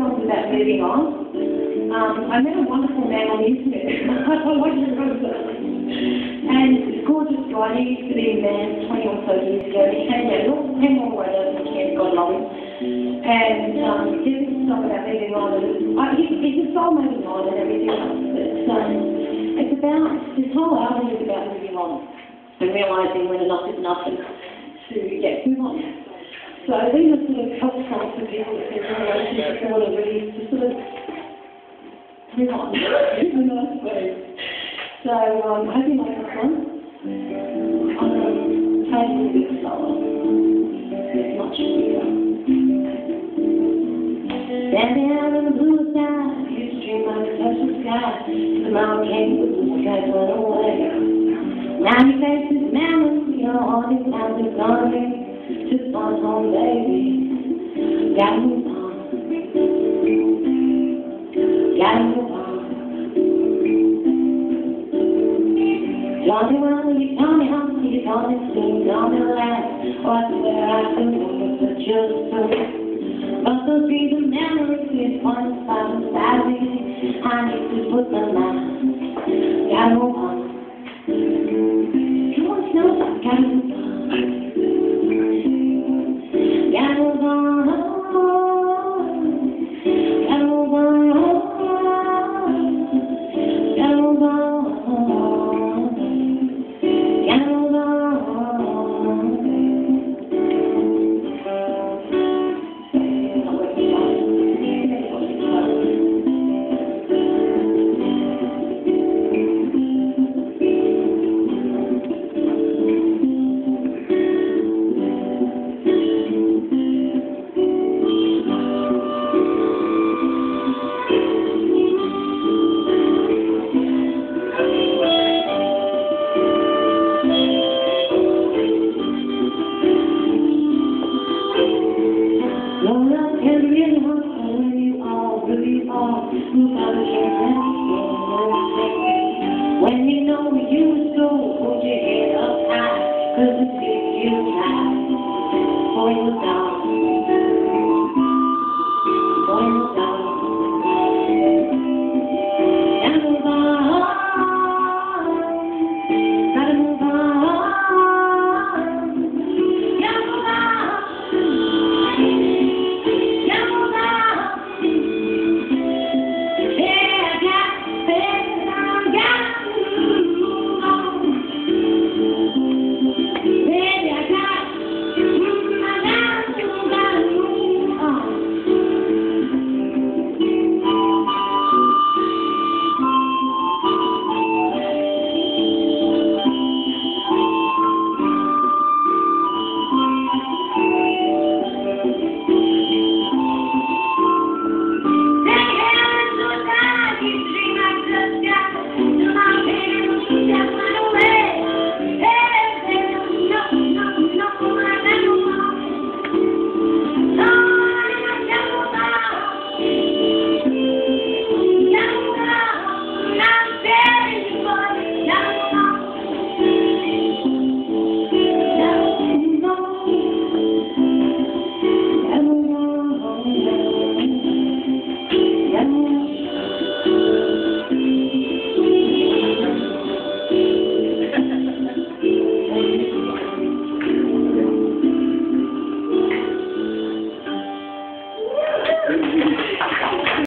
song's about moving on. Um, I met a wonderful man on the internet. I like to. And gorgeous guy, he used to be in bands 20 or so years ago. He came down, all came all the way down from love him. And um, did this song about moving on. And I, he, he's a soul moving on and everything else. But um, it's about, this whole album is about moving on and realising when enough is enough and to get move on. So these are sort of help songs for people in a relationship or whatever it is to sort of move on in a nice way. So um, I hope you like this one. I'm going to bit slower. It's much. Standing out in the blue sky, you stream like a touch sky. Came with the sky went away. Now you face this memory, your heart is now is gone. Just one home, baby. Gotta move on. Gotta on. Johnny, well, you tell me how you tell me sweet, tell me laugh. Oh, I swear I could move, but just so. But those be the memories with one side beside me. I need to put them out. Gotta on. When you know you so your head up cause it's good you time for your dog.